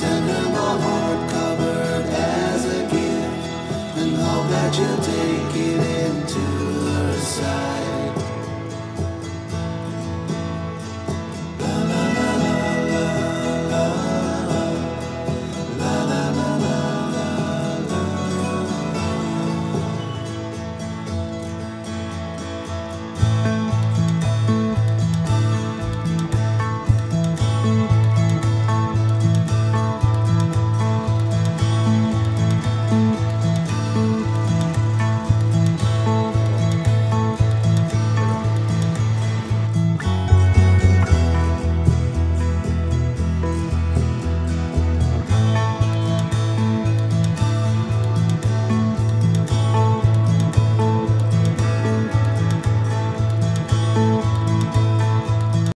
Send her my heart covered as a gift and hope that you'll take it in.